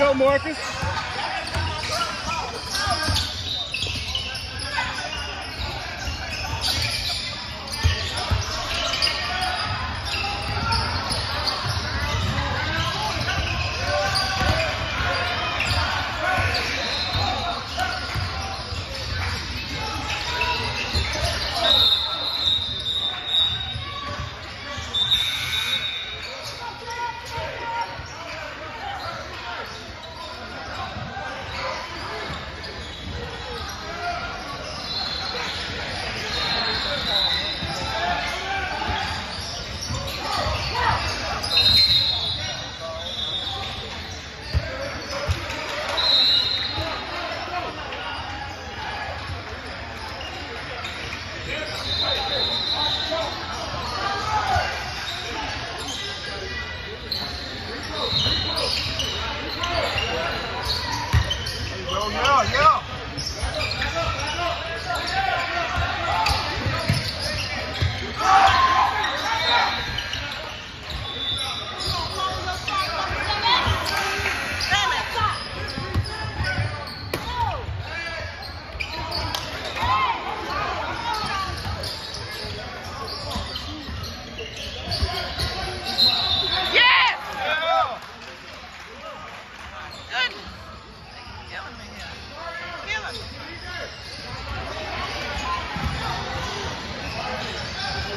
go, Marcus. Yes.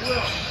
Will.